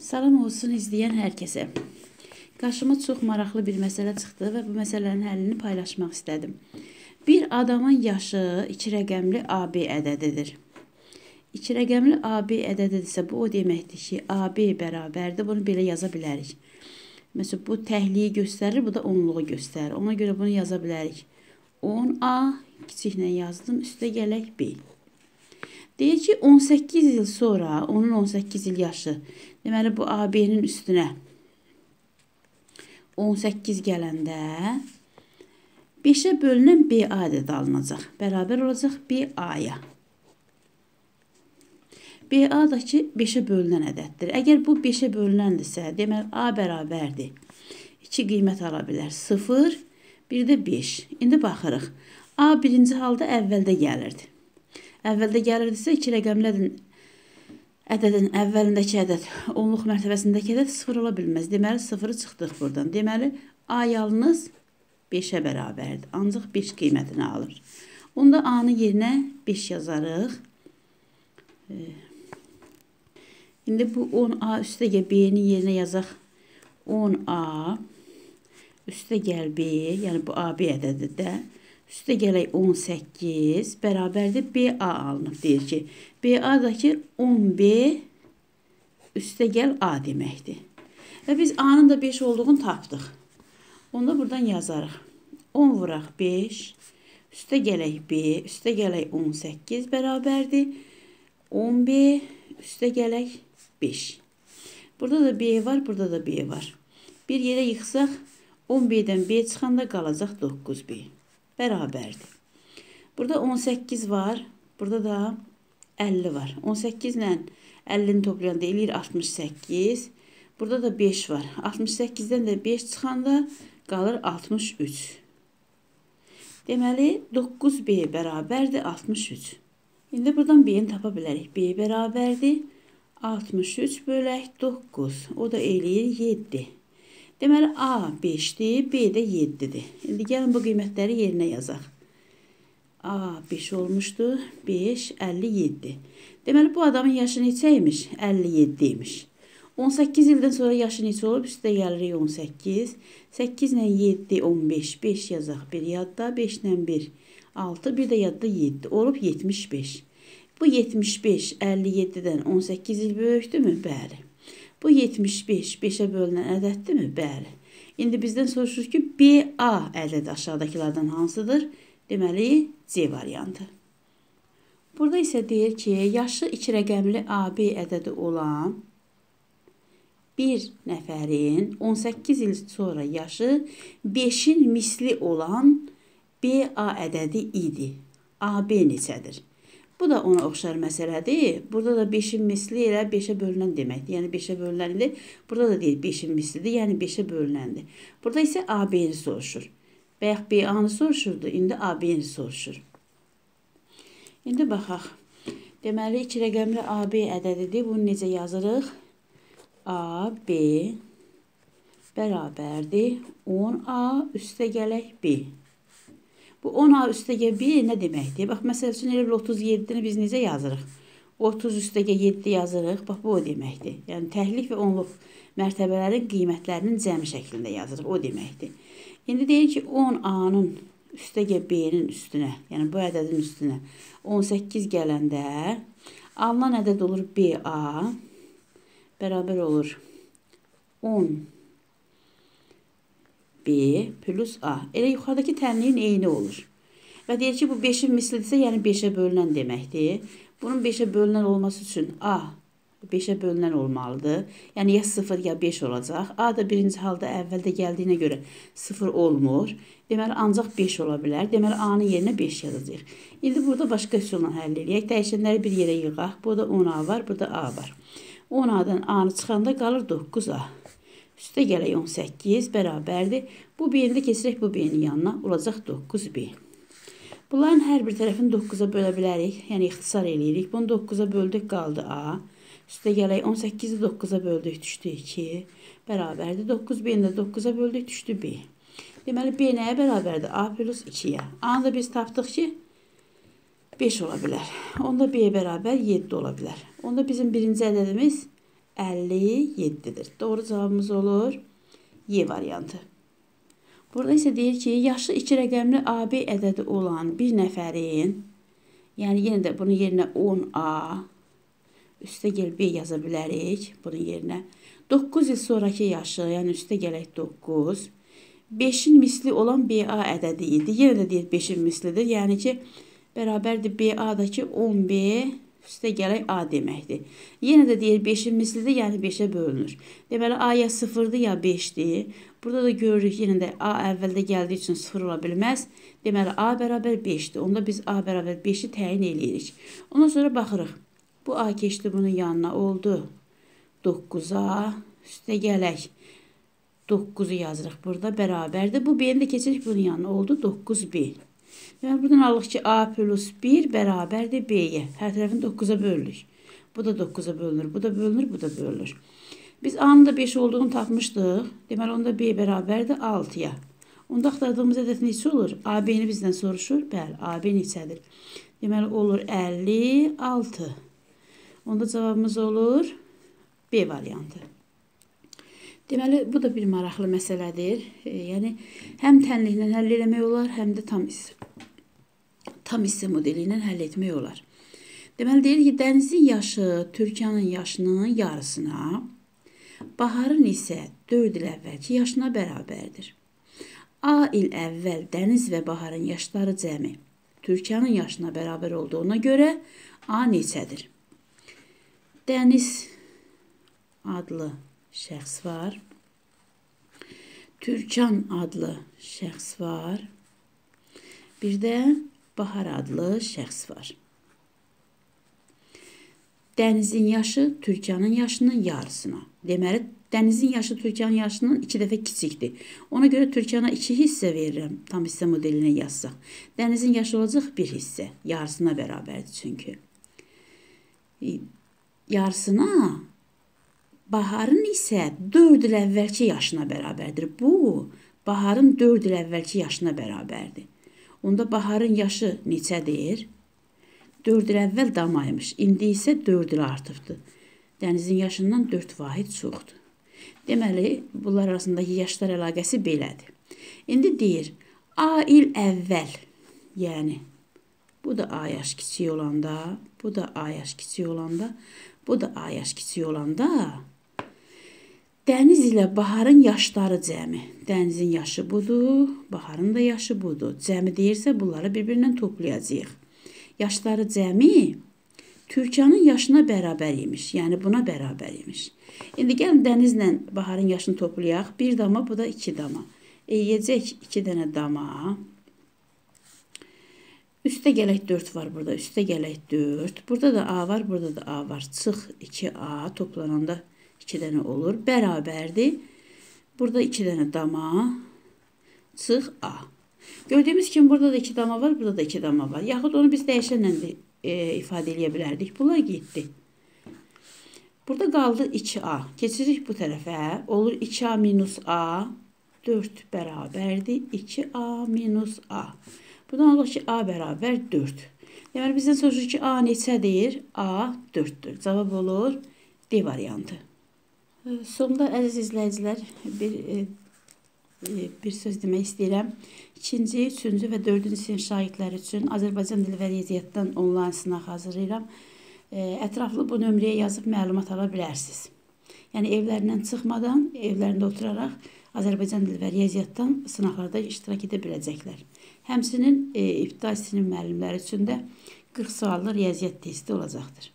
Salam olsun izləyən hər kəsə. Qarşıma çox maraqlı bir məsələ çıxdı və bu məsələnin həllini paylaşmaq istədim. Bir adamın yaşı 2 rəqəmli AB ədədidir. 2 rəqəmli AB ədədidirsə bu o deməkdir ki, AB bərabərdir. Bunu belə yaza bilərik. Məsələn, bu təhliyi göstərir, bu da onluğu göstərir. Ona görə bunu yaza bilərik. 10A kiçiklə yazdım, üstə gələk B. Deyir ki, 18 il sonra, onun 18 il yaşı, deməli bu AB-nin üstünə 18 gələndə 5-ə bölünən BA ədədi alınacaq. Bərabər olacaq BA-ya. BA da ki 5-ə bölünən ədəddir. Əgər bu 5-ə bölünəndirsə, deməli A bərabərdir. 2 qiymət ala bilər. 0, bir də 5. İndi baxırıq. A birinci halda əvvəldə gəlirdi. Əvvəldə gəlirdisə 2 rəqəmlərin ədədin əvvəlindəki ədəd onluq mərtəbəsindəki ədəd 0 ola bilməz. Deməli 0-ı çıxdıq buradan. Deməli A yalnız 5-ə bərabərdir. Ancaq 5 qiymətini alır. Onda A-nın yerinə 5 yazarıq. İndi bu 10A üstə gəl B-nin yerinə yazaq 10A üstə gəl B, yəni bu AB ədədidir də. Üstə gələk 18 bərabərdir BA alınıb deyir ki, BA-dakı 10B üstə gəl A deməkdir. Və biz A-nın da 5 olduğunu tapdıq. Onda buradan yazarıq. 10 vuraq 5, üstə gələk B, üstə gələk 18 bərabərdir. 10B üstə gələk 5. Burada da B var, burada da B var. Bir yerə yıxsaq 10B-dən B çıxanda qalacaq 9B bərabərdir. Burada 18 var, burada da 50 var. 18 ilə 50-ni toplayanda eləyir 68. Burada da 5 var. 68-dən də 5 çıxanda qalır 63. Deməli 9B bərabərdir 63. İndi buradan B-ni tapa bilərik. B bərabərdir 63 bölək 9. O da eləyir 7. Deməli A 5-dir, B də 7-dir. İndi gəlin bu qiymətləri yerinə yazaq. A 5 olmuşdu, 5 57. Deməli bu adamın yaşı neçə imiş? 57 imiş. 18 ildən sonra yaşı neçə olub? Üstə gəlirik 18. 8 ilə 7 15. 5 yazaq. 1 yadda, 5 ilə 1 6, bir də yadda 7. Olub 75. Bu 75 57-dən 18 il böyükdürmü? Bəli. Bu 75 5-ə bölünən ədəddirmi? Bəli. İndi bizdən soruşur ki, BA ədədi aşağıdakılardan hansıdır? Deməli, C variantı. Burada isə deyir ki, yaşı 2 rəqəmli AB ədədi olan bir nəfərin 18 il sonra yaşı 5-in misli olan BA ədədi idi. AB neçədir? Bu da ona oxşar məsələdir. Burada da 5-in misli elə 5-ə bölünən deməkdir. Yəni 5-ə bölünəndir. Burada da deyir 5-in mislidir, yəni 5-ə bölünəndir. Burada isə AB-ni soruşur. Bayaq BA-nı soruşurdu, indi AB-ni soruşur. İndi baxaq. Deməli 2 rəqəmli AB ədədidir. Bunu necə yazırıq? AB bərabərdir 10A üstə gələk B. Bu 10A üstəgə 1 nə deməkdir? Bax, məsəl üçün elə 37-ni biz necə yazırıq? 30 üstəgə 7 yazırıq. Bax, bu o deməkdir. Yəni, təhlik və onluq mərtəbələrin qiymətlərinin cəmi şəklində yazırıq. O deməkdir. İndi deyir ki, 10A-nın üstəgə B-nin üstünə, yəni bu ədədin üstünə 18 gələndə alınan ədəd olur BA bərabər olur 10 B plus A. Elə yuxarıdakı tənliyin eyni olur. Və deyir ki, bu 5-in mislidirsə, yəni 5-ə bölünən deməkdir. Bunun 5-ə bölünən olması üçün A 5-ə bölünən olmalıdır. Yəni ya 0 ya 5 olacaq. A da birinci halda əvvəldə gəldiyinə görə 0 olmur. Deməli ancaq 5 ola bilər. Deməli A-nın yerinə 5 yazacağıq. İndi burada başqa üsulla həll edək. Dəyişənləri bir yerə yığaq. Burada 10A var, burada A var. 10A-dan A-nı çıxanda qalır 9A. Üstə gələk 18 bərabərdir. Bu də keçirək bu B-nin yanına. Olacaq 9B. Bunların hər bir tərəfini 9-a bölə bilərik. Yəni ixtisar eləyirik. Bunu 9-a böldük, qaldı A. Üstə gələk 18-i 9-a böldük, düşdü 2. Bərabərdir. 9B-ni də 9-a böldük, düşdü B. Deməli, B nəyə bərabərdir? A plus 2-yə. A-nı da biz tapdıq ki, 5 ola bilər. Onda B bərabər 7 ola bilər. Onda bizim birinci ədədimiz 57-dir. Doğru cavabımız olur Y variantı. Burada isə deyir ki, yaşı 2 rəqəmli AB ədədi olan bir nəfərin, yəni yenə də bunun yerinə 10A, üstə gəl B yaza bilərik bunun yerinə. 9 il sonraki yaşı, yəni üstə gələk 9. 5-in misli olan BA ədədi idi. Yenə də deyir 5-in mislidir. Yəni ki, bərabərdir BA-dakı 10B üstə gələk A deməkdir. Yenə də deyir 5-in mislidir, yəni 5-ə bölünür. Deməli, A ya 0-dır, ya 5-dir. Burada da görürük, yenə də A əvvəldə gəldiyi üçün 0 ola bilməz. Deməli, A bərabər 5-dir. Onda biz A bərabər 5-i təyin eləyirik. Ondan sonra baxırıq. Bu A keçdi bunun yanına, oldu. 9-a üstə gələk. 9-u yazırıq burada bərabərdir. Bu B-ni də keçirik bunun yanına oldu 9B. Yəni buradan alırıq ki A plus 1 bərabərdir B-yə. Hər tərəfini 9-a bölürük. Bu da 9-a bölünür, bu da bölünür, bu da bölünür. Biz A-nın da 5 olduğunu tapmışdıq. Deməli onda B bərabərdir 6-ya. Onda axtardığımız ədəd neçə olur? AB-ni bizdən soruşur. Bəli, AB neçədir? Deməli olur 56. Onda cavabımız olur B variantı. Deməli, bu da bir maraqlı məsələdir. E, yəni, həm tənliklə həll eləmək olar, həm də tam hissə, tam hissə modeli ilə həll etmək olar. Deməli, deyir ki, dənizin yaşı Türkiyənin yaşının yarısına, baharın isə 4 il əvvəlki yaşına bərabərdir. A il əvvəl dəniz və baharın yaşları cəmi Türkiyənin yaşına bərabər olduğuna görə A neçədir? Dəniz adlı şəxs var. Türkan adlı şəxs var. Bir də Bahar adlı şəxs var. Dənizin yaşı Türkanın yaşının yarısına. Deməli, Dənizin yaşı Türkanın yaşının 2 dəfə kiçikdir. Ona görə Türkana 2 hissə verirəm. Tam hissə modelinə yazsaq. Dənizin yaşı olacaq 1 hissə. Yarısına bərabərdir çünki. Yarısına Baharın isə 4 il əvvəlki yaşına bərabərdir. Bu, Baharın 4 il əvvəlki yaşına bərabərdir. Onda Baharın yaşı neçədir? 4 il əvvəl damaymış. İndi isə 4 il artıbdır. Dənizin yaşından 4 vahid çoxdur. Deməli, bunlar arasındakı yaşlar əlaqəsi belədir. İndi deyir, A il əvvəl, yəni bu da A yaş kiçik olanda, bu da A yaş kiçik olanda, bu da A yaş kiçik olanda Dəniz ilə baharın yaşları cəmi. Dənizin yaşı budur, baharın da yaşı budur. Cəmi deyirsə bunları bir-birindən toplayacağıq. Yaşları cəmi Türkanın yaşına bərabər imiş. Yəni buna bərabər imiş. İndi gəlin dənizlə baharın yaşını toplayaq. Bir dama, bu da iki dama. Eləyəcək iki dənə dama. Üstə gələk 4 var burada. Üstə gələk 4. Burada da A var, burada da A var. Çıx 2A toplananda 2 dənə olur. Bərabərdir. Burada 2 dənə dama. Çıx A. Gördüyümüz kimi burada da 2 dama var, burada da 2 dama var. Yaxud onu biz dəyişənlə də e, ifadə edə bilərdik. Bunlar getdi. Burada qaldı 2A. Keçirik bu tərəfə. Olur 2A minus A. 4 bərabərdir. 2A minus A. Buradan alırıq ki, A bərabər 4. Deməli, bizdən soruşur ki, A neçədir? A 4-dür. Cavab olur D variantı. Sonda əziz izləyicilər bir e, e, bir söz demək istəyirəm. 2-ci, 3-cü və 4-cü sinif şagirdləri üçün Azərbaycan dili və riyaziyyatdan onlayn sınaq hazırlayıram. E, ətraflı bu nömrəyə yazıb məlumat ala bilərsiniz. Yəni evlərindən çıxmadan, evlərində oturaraq Azərbaycan dili və riyaziyyatdan sınaqlarda iştirak edə biləcəklər. Həmçinin ibtidai sinif müəllimləri üçün də 40 suallı riyaziyyat testi olacaqdır.